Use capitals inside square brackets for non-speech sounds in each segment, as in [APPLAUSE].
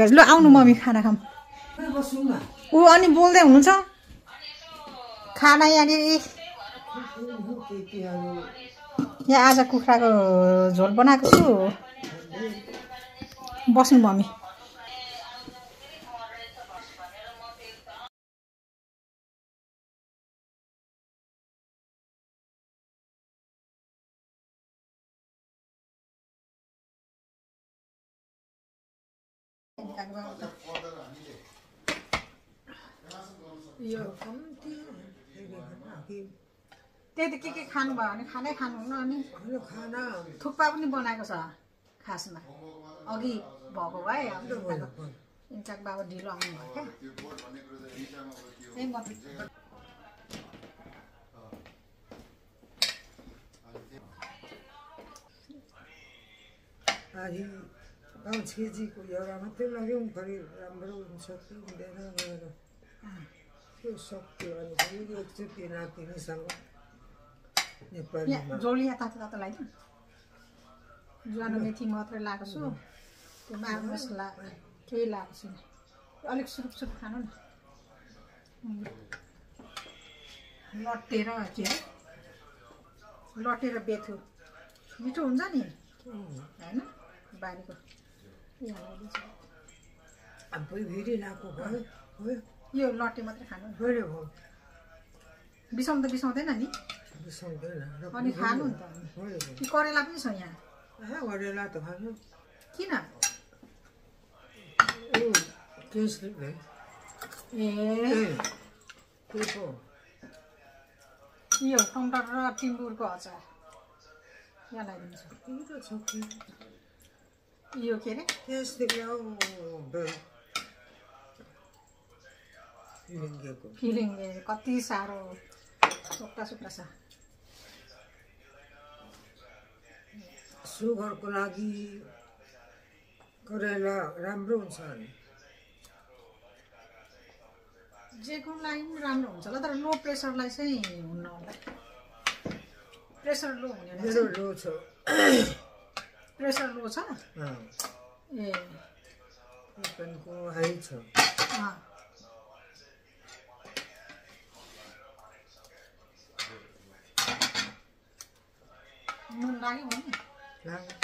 भइरहेछ ल आउनु मम्मी खाना खाऊँ। ऊ अनि बोल्दै हुनुहुन्छ? खाना यहाँनिर यहाँ आज कुखुराको झोल बनाएको छु। बस्नु मम्मी यो कम्ती त्यही त के के खानुभयो भने खानै खानुहुन्न अनि खाना थुक्पा पनि बनाएको छ खासमा। अघि भएको भए इन्टाक बाबा ढिलो आउनु भयो क्या। त्यही मात्रै आधी पाँच केजीको एउटा मात्रै लाग्यौँ घरि राम्रो हुन्छ कि हुँदैन त्यो सक्यो अनि फेरि एकचोटि नातिनीसँग यहाँ तातो तातो लगाइदिउँ ज्वानो मेथी मात्रै लगाएको छु। त्यो मार मसला केही लगाएको छुइनँ। अलिक सुरुप सुरुप खानु न। लट्टेर के अरे लट्टेर बेथु। मिठो हुन्छ नि। होइन? बारीको। अब भयो। यो लट्टे मात्रै खानु गऱ्यो भयो बिसाउनु त बिसाउँदैन नि। अनि खानु नि त। करेला पनि छ यहाँ? ए गरेला त खानु। किन? ए। यो टमाटर र टिम्बुरको अचार। यहाँ लगाइदिन्छु यो के अरे? कति साह्रो। सुक्टा सुक्टा छ सुगरको लागि करेला राम्रो हुन्छ नि जेको लागि पनि राम्रो हुन्छ होला तर लो प्रेसरलाई चाहिँ हुन्न होला। प्रेसर लो हुने मेरो लो छ। प्रेसर लो छ? ए। तपाईँको हाई छ। नुन लाग्यो भने लाग्यो।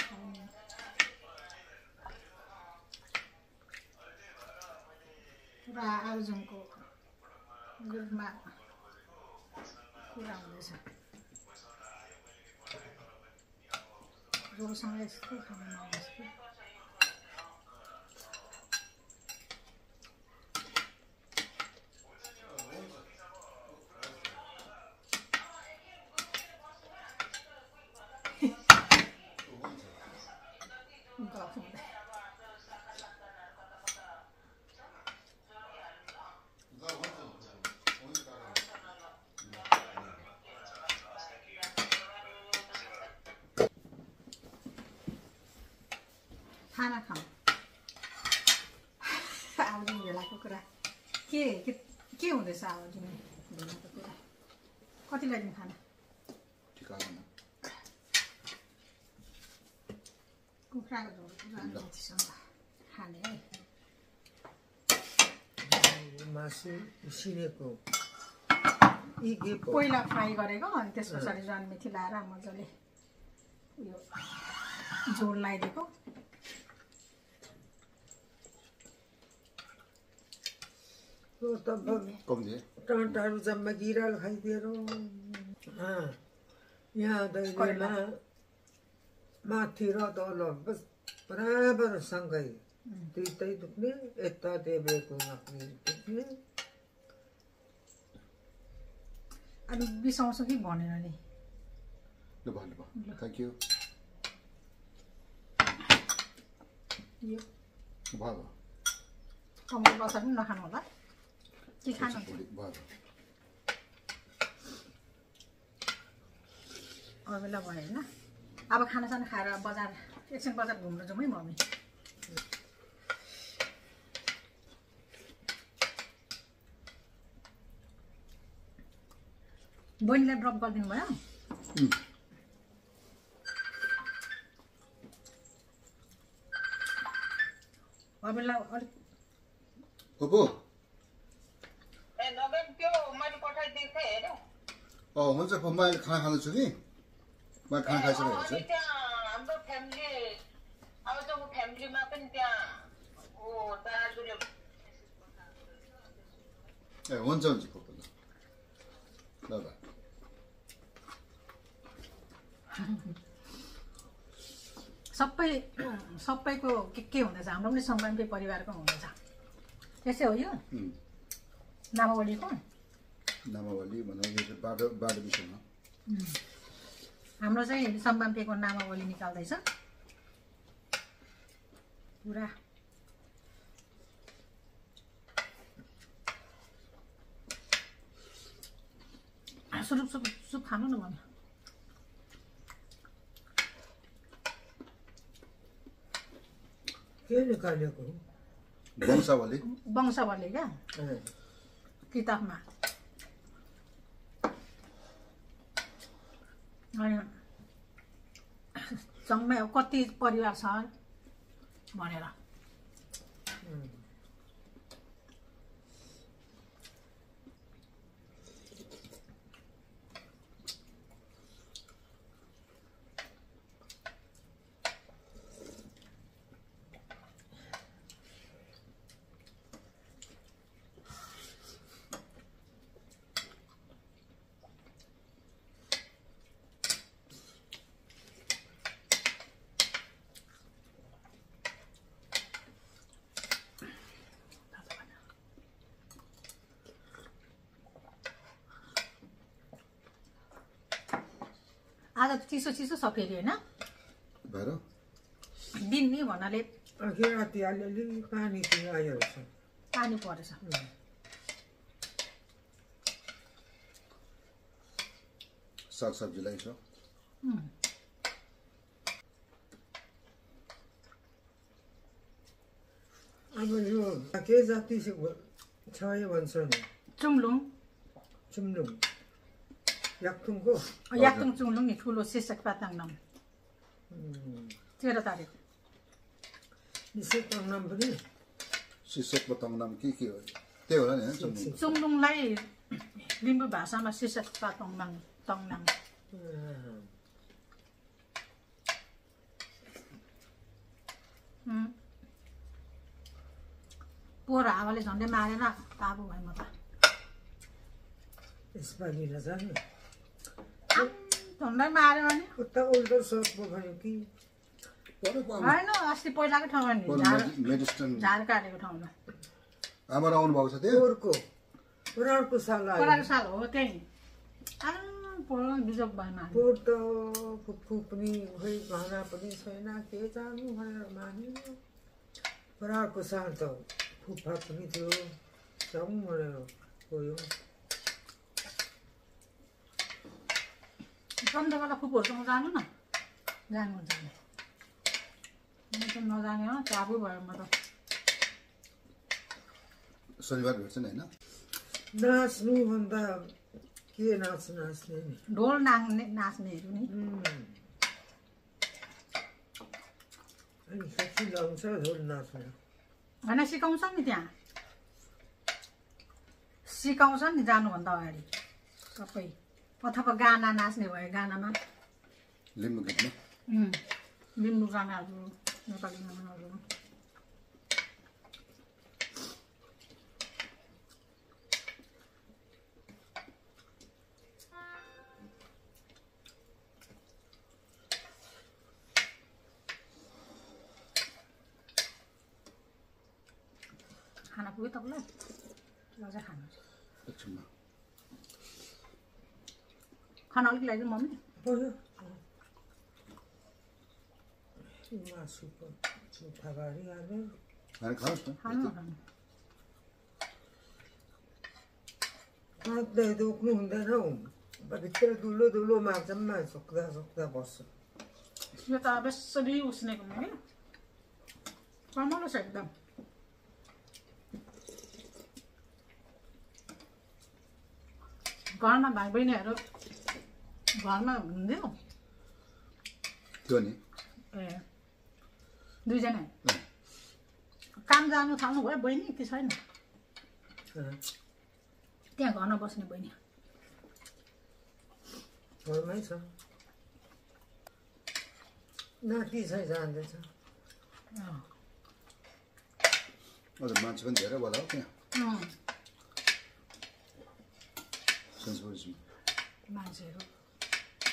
पुरा आलुजमको ग्रुपमा कुरा हुँदैछ रोसँग यस्तो खानु नआउँछ कि। गफ हुँदै। खाना खाऊ आउँदिन भेलाको कुरा के के के हुँदैछ आउँदिन भेलाको कुरा कति ल्याइदिउँ खाना कुखुराको झोल पुरा मेथीसँग खाने है मासु उसिनेको पहिला फ्राई गरेको अनि त्यस पछाडि ज्वान मेथी लाएर मजाले उयो झोल लगाइदिएको टमाटरहरू जम्मा गिराल खाइदिएर यहाँ दैलेमा माथि र तल बस बराबर सँगै दुइटै दुख्ने यता देब्रेको नक्ने दुख्ने अनि बिसाउँछ कि भनेर नि ल थ्याङ्क यू भयो अचार पनि नखानु होला के खानु भयो बेला भयो होइन अब खानासाना खाएर बजार एकछिन बजार घुम्न जाउँ है मम्मी। बहिनीलाई ड्रप गरिदिनु भयो? अलिक हुन्छ म अहिले खाना खाँदैछु कि म खाना खाइसकेको अनि छु त्यहाँ हाम्रो फ्यामिली अब त फ्यामिलीमा पनि त्यहाँ ए हुन्छ हुन्छ पोपो ल सबै सबैको के के हुँदैछ हाम्रो पनि सम्बन्धी परिवारको हुँदैछ त्यसै हो यो नामावलीको नामावली भनौँ यो चाहिँ बाटो बाटो विषयमा हाम्रो चाहिँ सम्बन्धीको नामावली निकाल्दैछ। पुरा। सुरुप सुप सुप खानु न मम्मी के निकालेको? वंशावली। वंशावली क्या? किताबमा। जम्मै [LAUGHS] कति परिवार छ भनेर। चिसो चिसो छ फेरि होइन दिन नि भन्नाले। पानी परेछ। सागसब्जी लगाइछ उम्, अब यो के जाति छ भन्छ नि चुङलुङ चुम्लुङ। याक्थुङको याक्तुङ चुङलुङ नि ठुलो शीर्षक पाताङ नाम तेह्र तारिक विशेष नाम पनि शीर्षक बताउँ नाम के के हो त्यही होला नि चुङलुङलाई लिम्बू भाषामा शीर्षक पातङ नाम तङ नाम. पोहोर हावाले झन्डै मारेर काबु भयो म त यसपालि झन्डै माऱ्यो भने उता उल्टो सर्प भयो कि? होइन अस्ति पहिलाकै ठाउँमा नि झार काटेको ठाउँमा। आमा आउनु भएको छ त्यहाँ? पोहोरको पुराणको साल आयो। साल हो त्यही। भयो मार्नु पोहोर त फुपू पनि खै घना पनि छैन के जानु भनेर मान्यो। पुराणको साल त फुफा पनि थियो। जाउँ भनेर गयो बन्द बेला फुपूहरूसँग जानु न। जानुहुन्छ। म त नजाने हो काबु भयो म त। शनिबार भेट्छ नि होइन? नाच्नुभन्दा के नाच नाच्ने नि? ढोल नाच्ने नाच्नेहरू नि। ढोल नाच्ने। होइन सिकाउँछ नि त्यहाँ। सिकाउँछ नि जानुभन्दा अगाडि। सबै। अथवा गाना नाच्ने भयो गानामा लिम्बू गीतमा लिम्बू गानाहरू नेपाली गानाहरू खाना पुग्यो तपाईँलाई अझै खानु एकछिनमा खाना अलिक ल्याइदिनु मम्मी पऱ्यो मासुको मुठाबारी हाल्यो खाना खानुहोस् न खानु न। खानु काँच्दै दुख्नु हुँदैन हौ। भित्र दुलो दुलो माछामा सुक्दा सुक्दा बस्छ। यो त अब यसरी उस्नेको म कि कमलो छ एकदम। घरमा भाइ बहिनीहरू घरमा हुन्थ्यो त्यो नि ए दुईजना काम जानु थाल्नु भयो बहिनी कि छैन त्यहाँ घरमा बस्ने बहिनी घरमै छ नाति छ जाँदैछ अँ। हजुर मान्छे पनि धेरै होला हो त्यहाँ मान्छेहरू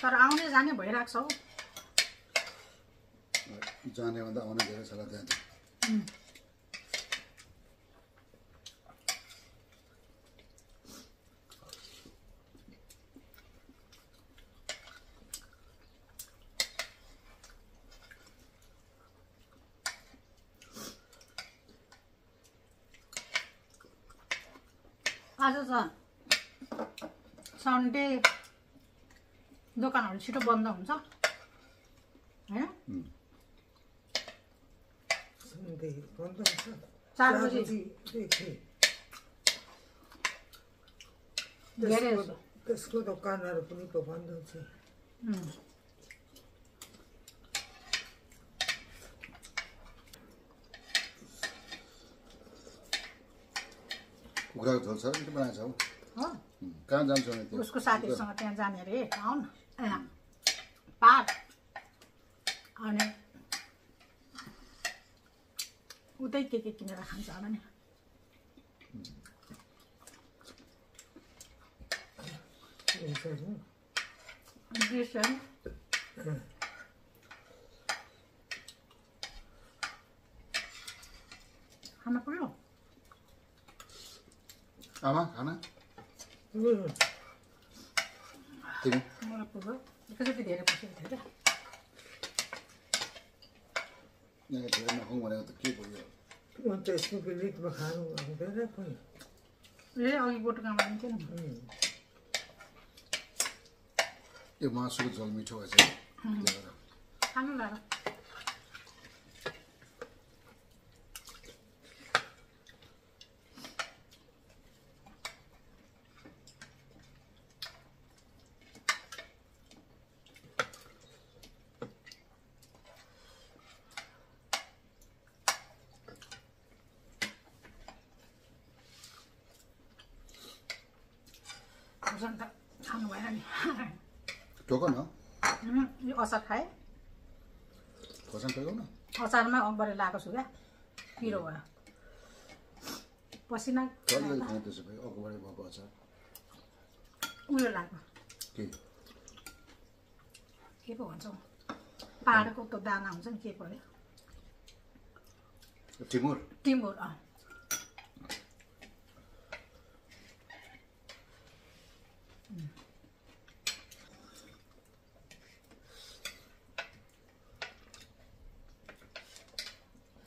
तर आउने जाने भइरहेको छ हौ। जाने भन्दा आउने धेरै छ होला त्यहाँ चाहिँ। उम्, आज त सन्डे दोकानहरू छिटो बन्द हुन्छ होइन चार बजी त्यसको दोकानहरू पनि पो बन्द हुन्छ कुखुराको झोल छ के बनाएको छ कहाँ जान्छ भने उसको साथीहरूसँग त्यहाँ जाने अरे आऊ न यहाँ पार अनि उतै के के किनेर खान्छ होला नि हुन्छ नि। ड्रेसहरू खान पर्यो आमा खाना उम्, तिमी मलाई पुग्यो एकैचोटि धेरै पसेको थियो क्या धेरै नखाउँ भनेको त के भयो म त यसको बिलिटमा खानु हुँदैन पनि ए अघि गोटोकामा दिन्थ्यो नि उम्, त्यो मासुको झोल मिठो भएछ खानु लाएर भोजन त खानु भएन नि। टोक न यो अचार खाएँ। न अचारमै अम्बरे लगाएको छु क्या पिरो भयो। पसिना उयो लाग्यो के? के पो भन्छौ पाहाडको त्यो दाना हुन्छ नि के पऱ्यो टिमुर? टिमुर अँ।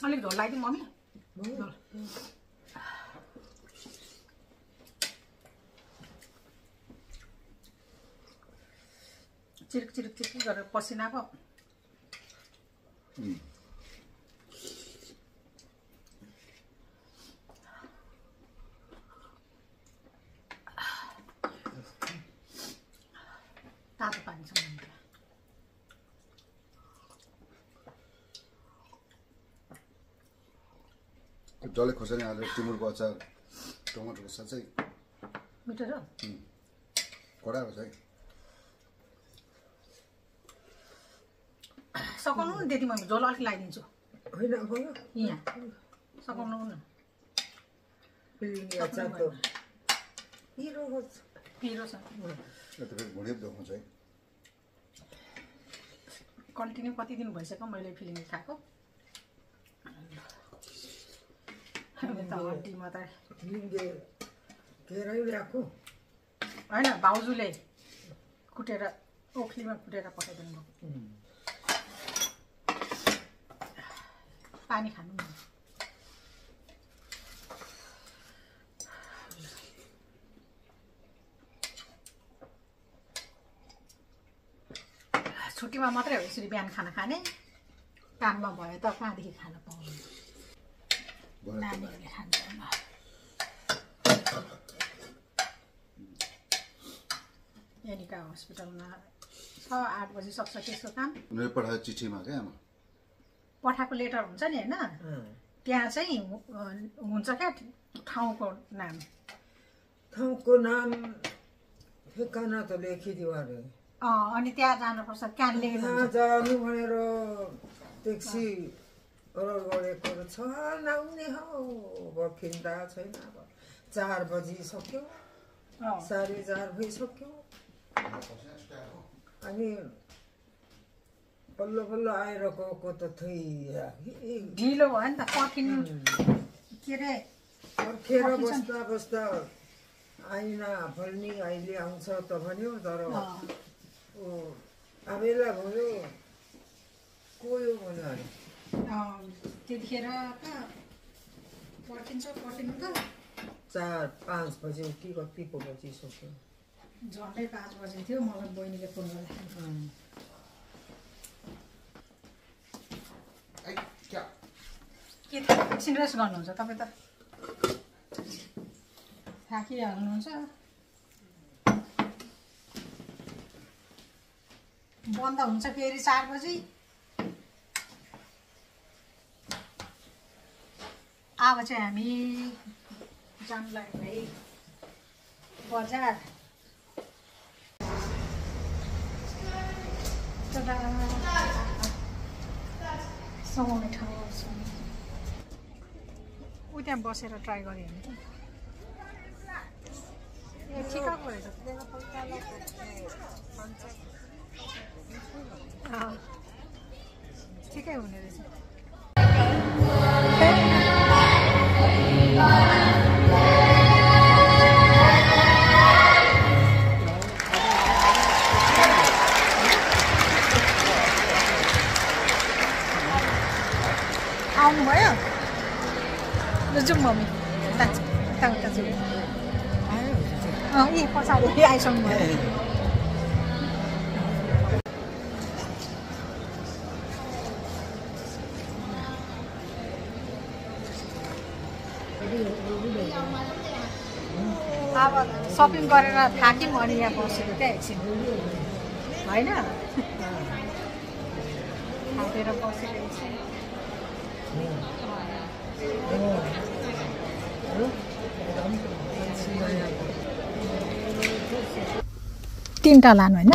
अलिक झोल लगाइदिउँ मम्मी। झोल चिरिक चिरिक चिरिक गरेर पसिनाको उम्, तातो पानी छ मम्मी त्यो डल्ले खोर्सानी हालेर टिमुरको अचार टमाटरको साँच्चै मिठो छ? कडा रहेछ है सघाउनु नि त्यति मैले झोल अलिक लगाइदिन्छु। होइन यहाँ। सघाउनु न। कन्टिन्यू कति दिन भइसक्यो मैले फिलिङ खाएको अहिले त हड्डी मात्रै लिङ्गे केरै ल्याएको होइन भाउजूले कुटेर ओखलीमा कुटेर पठाइदिनु भयो पानी खानु न छुट्टीमा मात्रै हो यसरी बिहान खाना खाने काममा भयो त कहाँदेखि खान पाउनु नानीहरूले खान्छ एनिका हस्पिटलमा छ आठ बजी सक्छ त्यसको काम उनीहरू पठायो चिठीमा क्या आमा पठाएको लेटर हुन्छ नि होइन? त्यहाँ चाहिँ हुन्छ क्या ठाउँको नाम? ठाउँको नाम ठेगाना त लेखिदियो अरे। अँ अनि त्यहाँ जानुपर्छ कहाँ लेखेको यहाँ हुन्छ। जानु भनेर ट्याक्सी गरेको छ नआउने हौ पर्खिँदा छैन अब चार बजिसक्यो अँ, साढे चार भइसक्यो अनि पल्लो पल्लो आएर गएको त थै ढिलो भयो नि त पर्खिनु के अरे पर्खेर बस्दा बस्दा आइना फल्नी अहिले आउँछ त भन्यो तर ऊ आबेला भयो गयो भन्यो अरे अँ, त्यतिखेर पर्खिन्छ पर्खिनु त चार पाँच बजे कि कति पो बजिसक्यो झन्डै पाँच बजी थियो मलाई बहिनीले फोन गर्दाखेरि के त एकछिन रेस्ट गर्नुहुन्छ तपाईँ त? थाकिहाल्नुहुन्छ। बन्द हुन्छ फेरि चार बजी? अब चाहिँ हामी जानु लाग्यो भाइ बजार समाउने ठाउँ ऊ त्यहाँ बसेर ट्राई गऱ्यो भने ए ठिकै हुने रहेछ। जाउँ मम्मी यता उता जाउँ अँ ए पछाडि आइसक्नु भयो अब सपिङ गरेर थाक्यौँ अनि यहाँ बसेको क्या एकछिन। होइन? थाकेर बसेको एकछिन। तिनवटा लानु होइन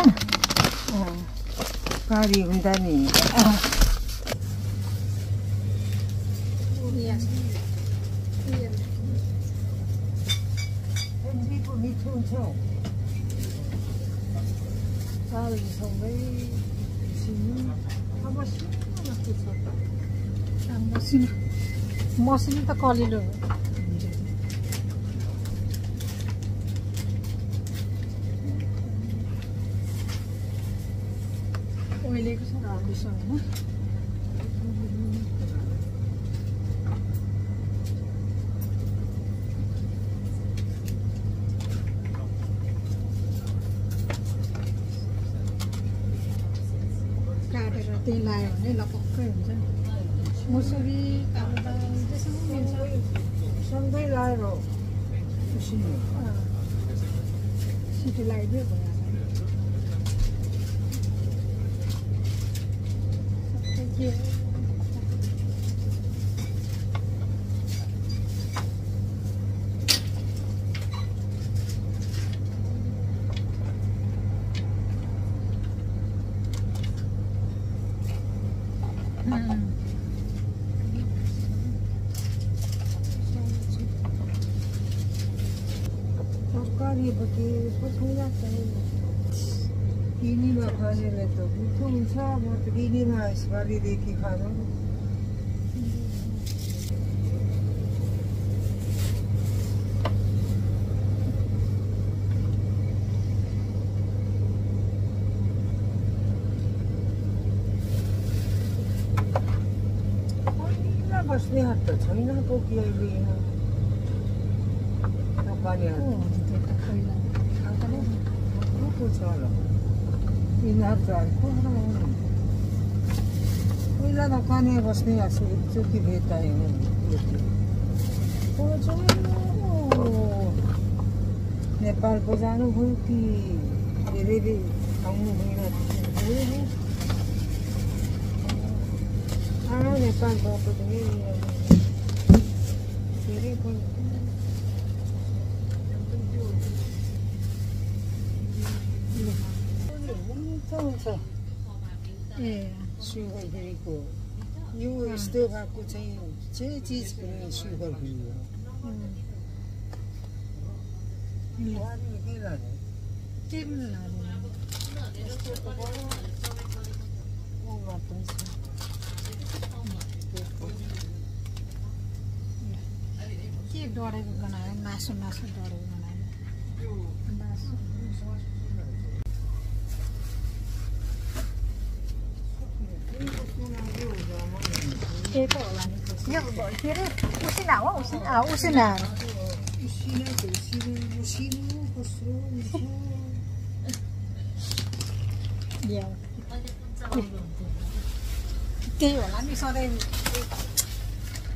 गाडी हुँदा नि एमपीको मिठो मसिनो त कलिलो हो। ओइलेको छ हल्दीसँग होइन। काटेर त्यही लायो भने लपक्कै हुन्छ। मुसुरी कालो उसिन्यो अँ। सिटी लगाइदियो सबै के उम्। तरकारी बटी पठाउँदा चाहियो किनीमा खानेले त मिठो हुन्छ म त किनीमा यसपालिदेखि खानु पहिला बस्ने हात त छैन पो कि अहिले यहाँ दोकानेहरू को हो त्यो त पहिला को छ होला यिनीहरू त अर्को पहिला दोकाने बस्ने आएको एकचोटि भेटायो नेपालको जानुभयो कि धेरै आउनु भएन नेपाल गएको पनि धेरै पनि हुन्छ हुन्छ ए सुगरको यो यस्तो भएको चाहिँ जे चिज पनि सुगरको हो बुहारीले के लाने के पनि लाँदैन उमा पनि छ के डढेको बनायो मासु मासु डढेको बनायो मासु होला नि हो त्यही होला नि सधैँ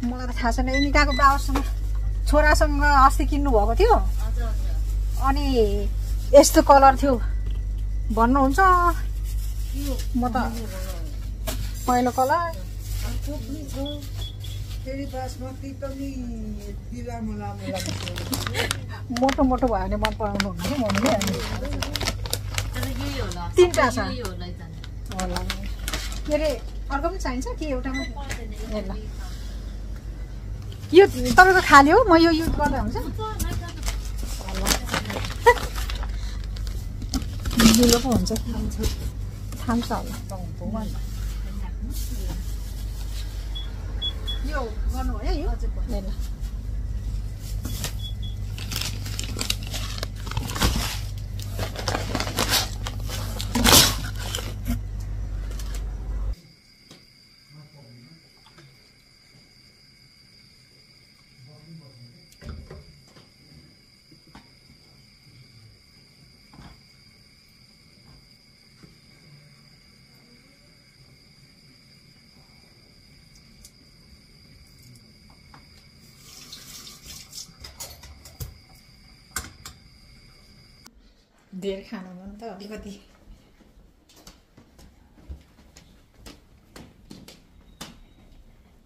मलाई त थाहा छैन निकाको बाबासँग छोरासँग अस्ति किन्नु भएको थियो। अनि यस्तो कलर थियो। भन्नुहुन्छ। म त पहिलो कलर। मोटो मोटो भयो भने मन पराउनु हुन्न कि मम्मीले। अनि तिनवटा छ। होला। के अरे अर्को पनि चाहिन्छ कि एउटामा? ए ल। यो तपाईँको खाली हो? म यो युज गर्दा हुन्छ मिलो पो हुन्छ। थाम्छ होला। यो गर्नु भयो यो। ए ल धेरै खानु भने त अलिकति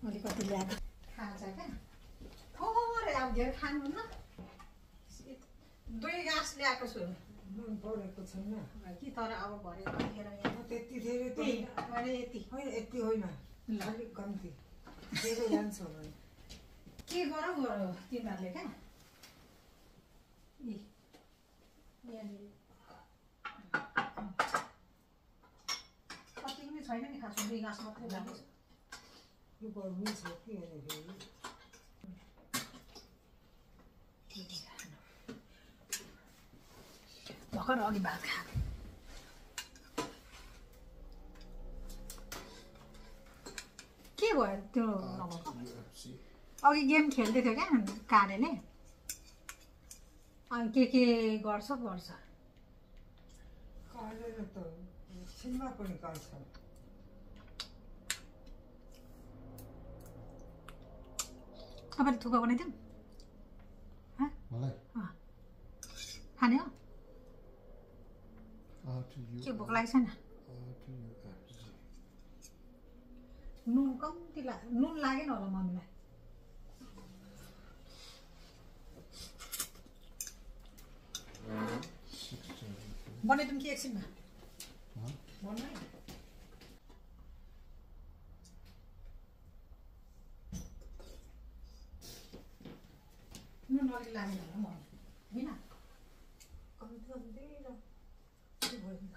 अलिकति ल्याएको खान्छ क्या थोरै अब धेरै खानुहुन्न दुई गाँस ल्याएको छु परेको छैन कि तर अब भरे कतिखेर यहाँ त्यति धेरै मैले यति होइन यति होइन। अलिक कम्ती धेरै जान्छ भने के गरौँ गरौँ तिमीहरूले क्या यी यहाँनिर कति पनि छैन नि खासमा दुई गाँस मात्रै ल्याएको छु यो गर्मी छ कि अनि फेरि भर्खर अघि भात खा के भयो त्यो अघि गेम खेल्दै थियो क्या कानेले अनि के के गर्छ गर्छ कालेर त सिनेमा पनि काट्छ तपाईँले थुक्पा बनाइदिउँ खाने हो के भोक लागेको छैन. नुन कम्ती ला नुन लागेन होला मम्मीलाई. बनाइदिउँ कि एकछिनमा हँ? भन्नु है नुन अलिक लागेन होला मम्मी होइन कम्ती कम्ती र के भयो नि?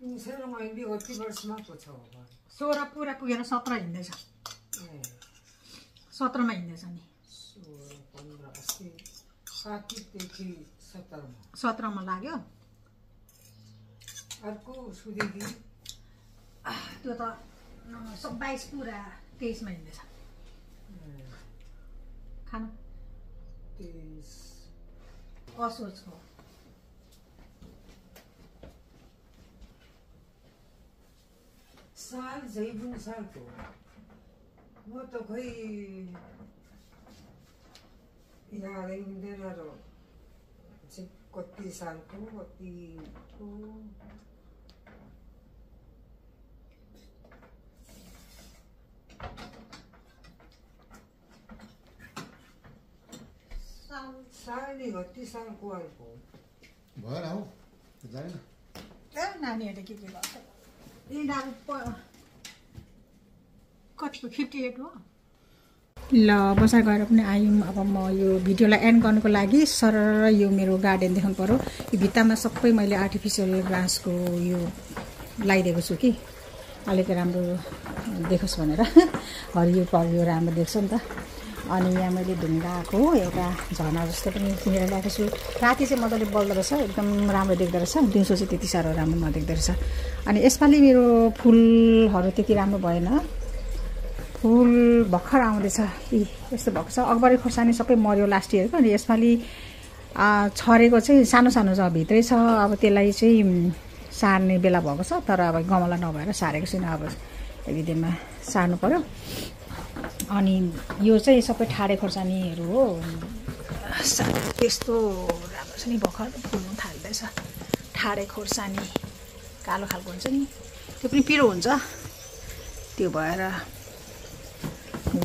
सेरो मैले कति वर्षमा पो छ होला सोह्र पुरा पुगेर सत्र हिँड्दैछ ए सत्रमा हिँड्दैछ नि सोह्र पन्ध्र अस्ति कार्तिकदेखि सत्तरमा सत्रमा लाग्यो अर्को सुदेखि त्यो त बाइस पुरा तेइसमा हिँड्दैछ खानु तेइस असोज साल जैबुङ सालको म त खोइ यादै हुँदैन र कति सालको कतिको साल कति सालको आएको भएन हौ जानेन ए नानीहरूले के के गर्छ कतिको फिफ्टी एट हो ल बजार गएर पनि आयौँ। अब म यो भिडियोलाई एन्ड गर्नुको लागि सर यो मेरो गार्डन देखाउनु पऱ्यो यो भित्तामा सबै मैले आर्टिफिसियल ग्रासको यो लगाइदिएको छु कि। अलिक राम्रो देखोस् भनेर। [LAUGHS] हरियो परियो राम्रो देख्छ नि त। अनि यहाँ मैले ढुङ्गाको एउटा झर्ना जस्तो पनि किनेर ल्याएको छु। राति चाहिँ मजाले बल्दो रहेछ एकदम राम्रो देख्दो रहेछ। दिउँसो चाहिँ त्यति साह्रो राम्रो नदेख्दो रहेछ। अनि यसपालि मेरो फुलहरू त्यति राम्रो भएन। फुल भर्खर आउँदैछ। यी यस्तो भएको छ। अकबरी खोर्सानी सबै मऱ्यो लास्ट इयरको अनि यसपालि छरेको चाहिँ सानो सानो छ भित्रै छ। अब त्यसलाई चाहिँ सार्ने बेला भएको छ। तर अब गमला नभएर सारेको छैन। अब एक दिनमा सार्नु पऱ्यो अनि यो चाहिँ सबै ठाडे खोर्सानीहरू हो। छ नि भर्खर फुल्नु थाल्दैछ। ठाडे खोर्सानी कालो खालको हुन्छ नि। त्यो पनि पिरो हुन्छ। त्यो भएर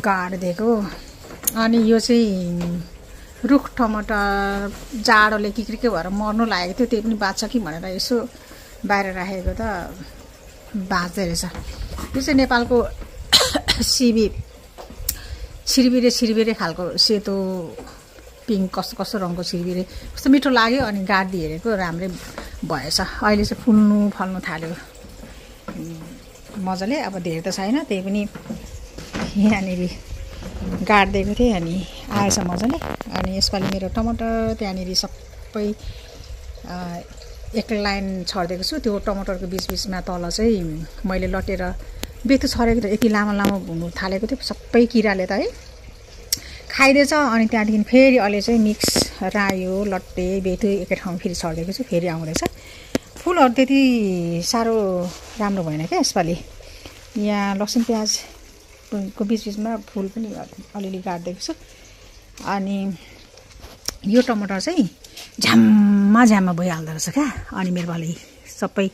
गाड दिएको अनि यो चाहिँ रुख टमाटर जाडोले के के भएर मर्नु लागेको थियो त्यही पनि बाँच्छ कि भनेर यसो बाहिर राखेको त बाँच्दै रहेछ। यो चाहिँ नेपालको [COUGHS] सिबी छिरबिरे छिरबिरे खालको सेतो पिङ्क कस्तो कस्तो रङको छिरबिरे। कस्तो मिठो लाग्यो अनि गाडी हेरेको राम्रै भएछ। अहिले चाहिँ फुल्नु फल्नु थाल्यो। मजाले अब धेरै त छैन त्यही पनि यहाँनिर गाडिदिएको थिएँ अनि आएछ मजाले। अनि यसपालि मेरो टमाटर त्यहाँनिर सबै एक लाइन छरिदिएको छु। त्यो टमाटरको बिच बिचमा तल चाहिँ मैले लटेर बेतु छरेको यति लामो लामो हुनु थालेको थियो। सबै किराले त है। खाइदिएछ अनि त्यहाँदेखि फेरि अहिले चाहिँ मिक्स रायो लट्टे बेतु एकै ठाउँमा फेरि छरिदिएको छु फेरि आउँदैछ। फुलहरू त्यति साह्रो राम्रो भएन क्या यसपालि। यहाँ लसुन प्याजको बिच बिचमा फुल पनि अलिअलि काटिदिएको छु। अनि यो टमाटर चाहिँ झ्याम्मा झ्याम्मा भइहाल्दो रहेछ क्या। अनि मेरो भाइ सबै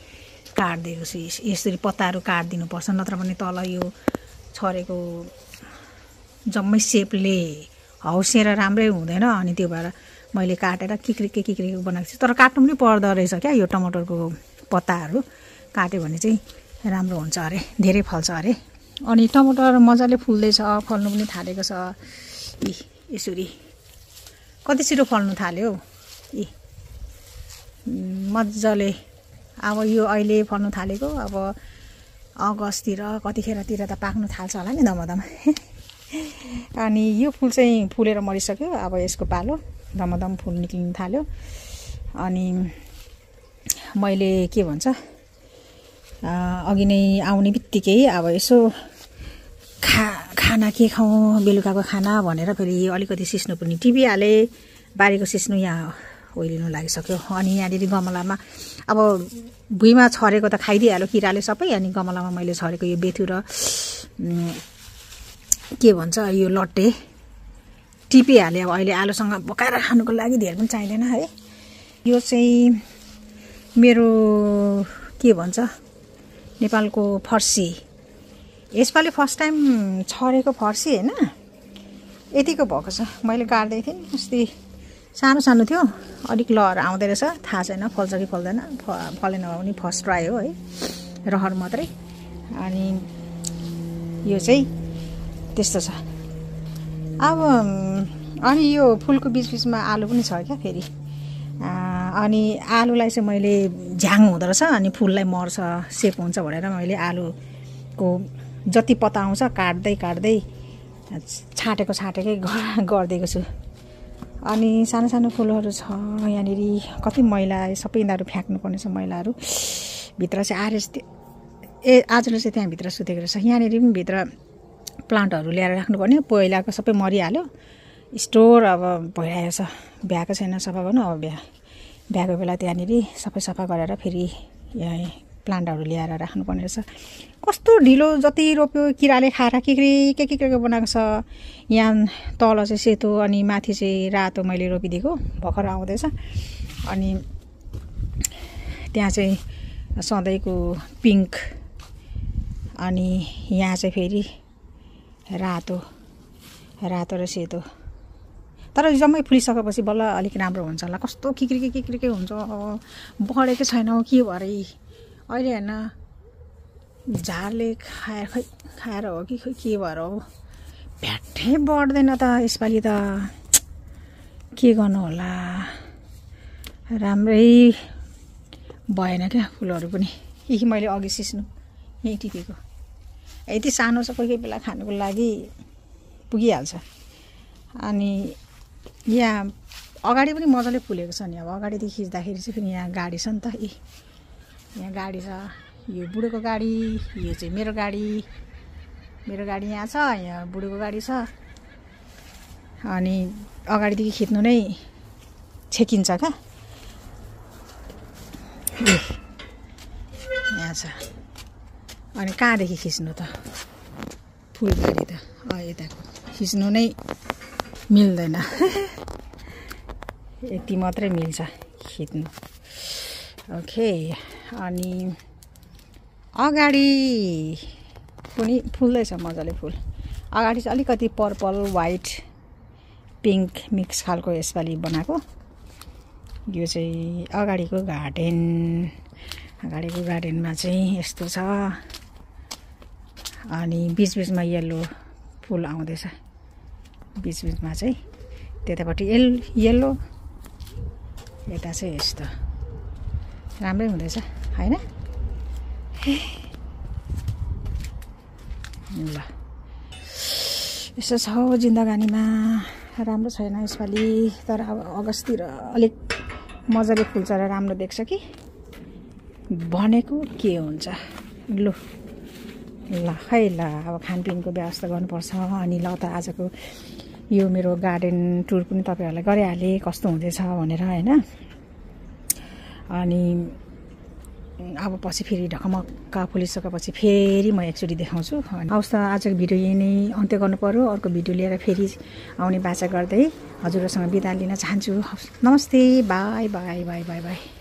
काटिदिएको छु यस- यसरी पत्ताहरू काटिदिनुपर्छ नत्र भने तल यो छरेको जम्मै सेपले हौसेर राम्रै हुँदैन अनि त्यो भएर मैले काटेर किक्रिके किक्रिके बनाएको छु। तर काट्नु पनि पर्दो रहेछ क्या यो टमाटरको पत्ताहरू। काट्यो भने चाहिँ राम्रो हुन्छ अरे धेरै फल्छ अरे। अनि टमाटर मजाले फुल्दैछ फल्नु पनि थालेको छ। यी यसरी। कति छिटो फल्नु थाल्यो हौ? उम्, मजाले अब यो अहिले फल्नु थालेको अब अगस्ततिर कतिखेरतिर त पाक्नु थाल्छ होला नि दमदम। [LAUGHS] अनि यो फुल चाहिँ फुलेर मरिसक्यो अब यसको पालो दमदम फुल निक्लिनु थाल्यो। अनि मैले के भन्छ अघि नै आउने बित्तिकै अब यसो खा खाना के खाउँ बेलुकाको खाना भनेर फेरि अलिकति सिस्नु पनि टिपिहालेँ बारीको सिस्नु यहाँ ओइलिनु लागिसक्यो। अनि यहाँनिर गमलामा अब भुइँमा छरेको त खाइदिइहाल्यो किराले सबै अनि गमलामा मैले छरेको यो बेथु र के भन्छ यो लट्टे टिपिहालेँ। अब अहिले आलुसँग पकाएर खानुको लागि धेरै पनि चाहिँदैन है। यो चाहिँ मेरो के भन्छ नेपालको फर्सी। यसपालि फर्स्ट टाइम छरेको फर्सी होइन। यतिको भएको छ। मैले गाड्दै थिएँ नि अस्ति। सानो सानो थियो। अलिक लहर आउँदो रहेछ। थाहा छैन फल्छ कि फल्दैन। फ फलेन भने पनि फर्स्ट ट्राई हो है। रहर मात्रै। अनि यो चाहिँ त्यस्तो छ। अब अनि यो फुलको बिच बिचमा आलु पनि छ क्या फेरि। अनि आलुलाई चाहिँ मैले झ्याङ हुँदो रहेछ। अनि फुललाई मर्छ सेप हुन्छ भनेर मैले आलुको जति पत्ता आउँछ काट्दै काट्दै छाँटेको छाँटेकै गरिदिएको छु। अनि सानो सानो फुलहरू छ यहाँनिर कति मैला सबै यिनीहरू फ्याँक्नुपर्ने छ मैलाहरू। भित्र चाहिँ आरेस ए आजले चाहिँ त्यहाँभित्र सुतेको रहेछ। यहाँनिर पनि भित्र प्लान्टहरू ल्याएर राख्नुपर्ने पहिलाको सबै मरिहाल्यो। स्टोर अब भइरहेको छ। भ्याएको छैन सफा गर्नु अब भ्या भ्याएको बेला त्यहाँनिर सबै सफा गरेर फेरि यहाँ प्लान्टहरू ल्याएर राख्नुपर्ने रहेछ। कस्तो ढिलो जति रोप्यो किराले खाएर के के के के बनाएको छ? यहाँ तल चाहिँ सेतो अनि माथि चाहिँ रातो मैले रोपिदिएको भर्खर आउँदैछ। अनि त्यहाँ चाहिँ सधैँको पिङ्क अनि यहाँ चाहिँ फेरि रातो रातो र सेतो। तर जम्मै फुलिसकेपछि बल्ल अलिक राम्रो हुन्छ होला। कस्तो किक्रिके किक्रिके हुन्छ। बढेकै छैन के भरे? अहिले हेर्न झारले खाएर खै खाएर हो कि खै के भएर हो? भ्याट्टै बढ्दैन त यसपालि त। के गर्नु होला? राम्रै भएन क्या फुलहरू पनि। के मैले अघि सिस्नु यहीँ टिपेको। यति सानो छ कोही कोही बेला खानुको लागि पुगिहाल्छ। अनि यहाँ अगाडि पनि मजाले फुलेको छ नि अब अगाडिदेखि खिच्दाखेरि चाहिँ फेरि यहाँ गाडी छ नि त ए यहाँ गाडी छ। यो बुढोको गाडी यो चाहिँ मेरो गाडी। मेरो गाडी यहाँ छ यहाँ बुढोको गाडी छ। अनि अगाडिदेखि खिच्नु नै छेकिन्छ क्या। यहाँ छ। अनि कहाँदेखि खिच्नु त? फुल गाडी त यताको खिच्नु नै मिल्दैन। [LAUGHS] यति मात्रै मिल्छ खिच्नु। ओके अनि अगाडि पनि फुल्दैछ मजाले फुल। अगाडि चाहिँ अलिकति पर्पल वाइट पिङ्क मिक्स खालको यसपालि बनाएको। यो चाहिँ अगाडिको गार्डन अगाडिको गार्डनमा चाहिँ यस्तो छ। अनि बिचबिचमा यल्लो फुल आउँदैछ। बिचबिचमा चाहिँ त्यतापट्टि एल यल्लो यता चाहिँ यस्तो। राम्रै हुँदैछ। होइन? ल। यसो छ जिन्दगानीमा राम्रो छैन यसपालि। तर अब अगस्ततिर अलिक मजाले फुल्छ र राम्रो देख्छ कि। भनेको के हुन्छ? लु। ल खै ल अब खानपिनको व्यवस्था गर्नुपर्छ। अनि ल त आजको यो मेरो गार्डन टुर पनि तपाईँहरूलाई गरिहालेँ कस्तो हुँदैछ भनेर होइन? अनि अब पछि फेरि ढकमक्क फुलिसकेपछि फेरि म एकचोटि देखाउँछु। हवस् त आजको भिडियो यही नै अन्त्य पऱ्यो अर्को भिडियो लिएर फेरि आउने बाचा गर्दै हजुरहरूसँग बिदा लिन चाहन्छु। हवस् नमस्ते bye bye bye bye bye.